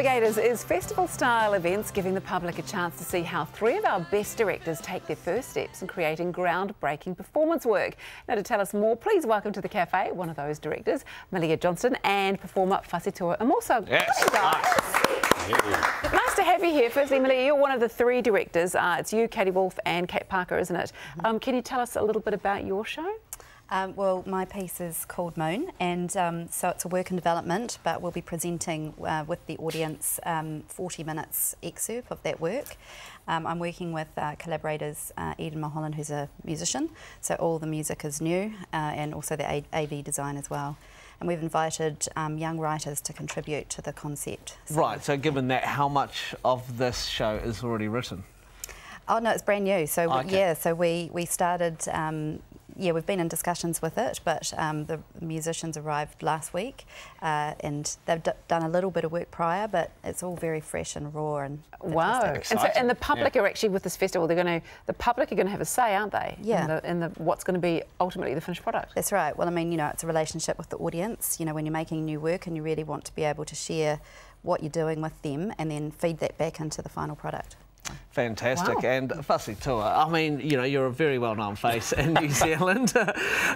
Navigators is festival style events giving the public a chance to see how three of our best directors take their first steps in creating groundbreaking performance work. Now, to tell us more, please welcome to the cafe one of those directors, Malia Johnston, and performer Fasitua Amosa. Yes. Nice. nice to have you here. Firstly, Malia, you're one of the three directors. Uh, it's you, Katie Wolfe, and Kate Parker, isn't it? Um, can you tell us a little bit about your show? Um, well, my piece is called Moon, and um, so it's a work in development, but we'll be presenting uh, with the audience um, 40 minutes excerpt of that work. Um, I'm working with uh, collaborators uh, Eden Mulholland, who's a musician, so all the music is new, uh, and also the a AV design as well. And we've invited um, young writers to contribute to the concept. So right, so given that, how much of this show is already written? Oh no, it's brand new. So okay. yeah, so we we started um, yeah, we've been in discussions with it, but um, the musicians arrived last week uh, and they've done a little bit of work prior, but it's all very fresh and raw and wow. And, so, and the public yeah. are actually with this festival. They're going to the public are going to have a say, aren't they? Yeah. In, the, in the, what's going to be ultimately the finished product. That's right. Well, I mean, you know, it's a relationship with the audience. You know, when you're making new work and you really want to be able to share what you're doing with them and then feed that back into the final product. Fantastic. Wow. And Fasitua, I mean, you know, you're a very well-known face in New Zealand.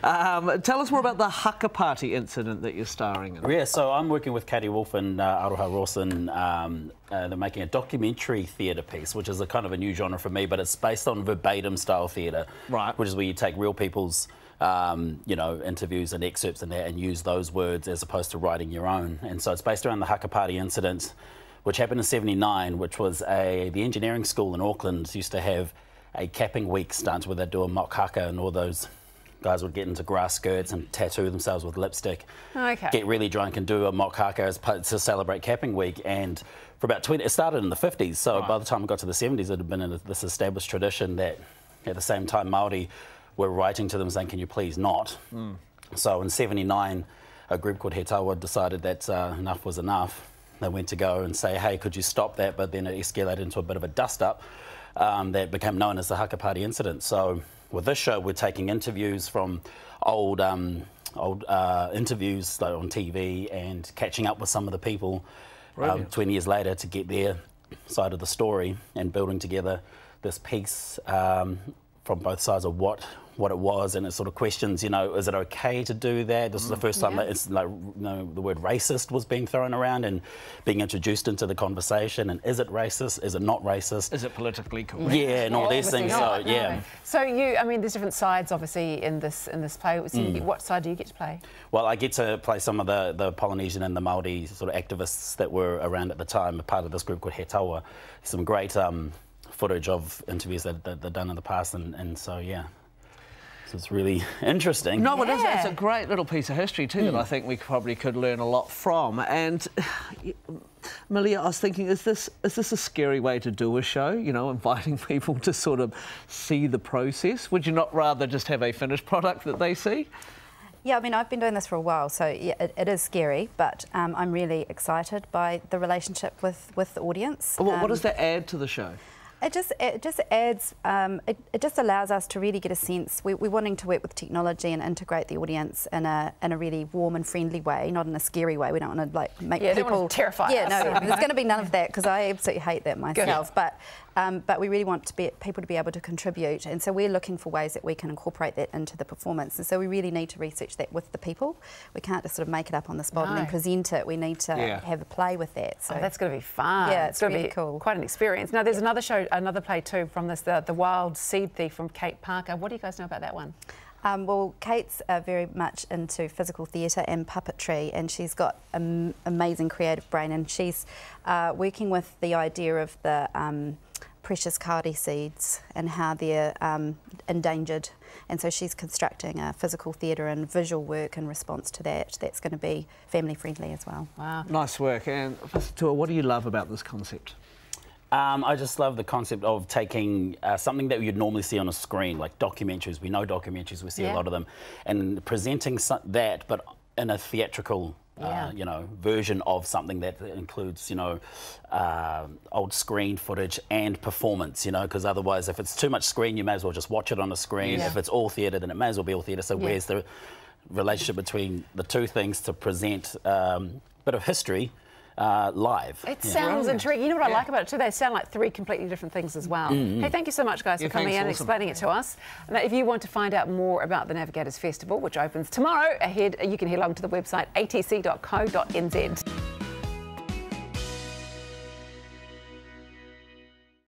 um, tell us more about the Haka Party incident that you're starring in. Yeah, so I'm working with Katie Wolfe and uh, Aroha Rawson. Um, uh, they're making a documentary theatre piece, which is a kind of a new genre for me, but it's based on verbatim style theatre. Right. Which is where you take real people's um, you know, interviews and excerpts and that and use those words as opposed to writing your own. And so it's based around the Haka Party incident which happened in 79, which was a, the engineering school in Auckland used to have a capping week stunt where they'd do a mock haka and all those guys would get into grass skirts and tattoo themselves with lipstick, okay. get really drunk and do a mock haka as to celebrate capping week. And for about 20, it started in the 50s. So right. by the time it got to the 70s, it had been in this established tradition that at the same time Maori were writing to them saying, "Can you please not?" Mm. So in 79, a group called He Taua decided that uh, enough was enough they went to go and say, hey, could you stop that? But then it escalated into a bit of a dust up um, that became known as the Haka Party incident. So with this show, we're taking interviews from old um, old uh, interviews like on TV and catching up with some of the people um, 20 years later to get their side of the story and building together this piece um, from both sides of what what it was, and it sort of questions, you know, is it okay to do that? This mm. is the first time yeah. that it's like, you know, the word racist was being thrown around and being introduced into the conversation. And is it racist? Is it not racist? Is it politically correct? Yeah, and all these things. Not, so yeah. So you, I mean, there's different sides, obviously, in this in this play. So mm. what side do you get to play? Well, I get to play some of the the Polynesian and the Maori sort of activists that were around at the time, a part of this group called He Taua. Some great. Um, footage of interviews that, that they've done in the past, and, and so yeah. So it's really interesting. No, but yeah. it's, a great little piece of history too mm. that hmm. I think we probably could learn a lot from. And Malia, I was thinking, is this is this a scary way to do a show? You know, inviting people to sort of see the process. Would you not rather just have a finished product that they see? Yeah, I mean, I've been doing this for a while, so yeah, it, it is scary, but um, I'm really excited by the relationship with, with the audience. Well, um, what does that add to the show? It just it just adds um, it, it just allows us to really get a sense. We, we're wanting to work with technology and integrate the audience in a in a really warm and friendly way, not in a scary way. We don't want to like make yeah, people terrified. Yeah, us. no, there's going to be none of that because I absolutely hate that myself. Good. But um, but we really want to be, people to be able to contribute, and so we're looking for ways that we can incorporate that into the performance. And so we really need to research that with the people. We can't just sort of make it up on the spot no. and then present it. We need to yeah. have a play with that. So oh, that's going to be fun. Yeah, it's, it's going really to be cool. Quite an experience. Now there's yeah. another show, another play too from this, the, the Wild Seed Thief from Kate Parker. What do you guys know about that one? Um, well, Kate's uh, very much into physical theatre and puppetry, and she's got an amazing creative brain, and she's uh, working with the idea of the um, precious kauri seeds and how they're um, endangered. And so she's constructing a physical theatre and visual work in response to that. That's going to be family friendly as well. Wow. Nice work. And Tua, what do you love about this concept? Um, I just love the concept of taking uh, something that you'd normally see on a screen, like documentaries. We know documentaries, we see yeah. a lot of them, and presenting that, but in a theatrical uh, yeah. uh, you know, version of something that includes, you know, uh, old screen footage and performance, you know, because otherwise, if it's too much screen, you may as well just watch it on a screen. Yeah. If it's all theatre, then it may as well be all theatre. So where's the relationship between the two things to present um, a bit of history uh, live. It Yeah. sounds Brilliant. intriguing. You know what I like about it too? They sound like three completely different things as well. Hey, thank you so much, guys, Yeah, for coming thanks, in and explaining it to us. Now, if you want to find out more about the Navigators Festival, which opens tomorrow ahead, you can head along to the website atc.co.nz.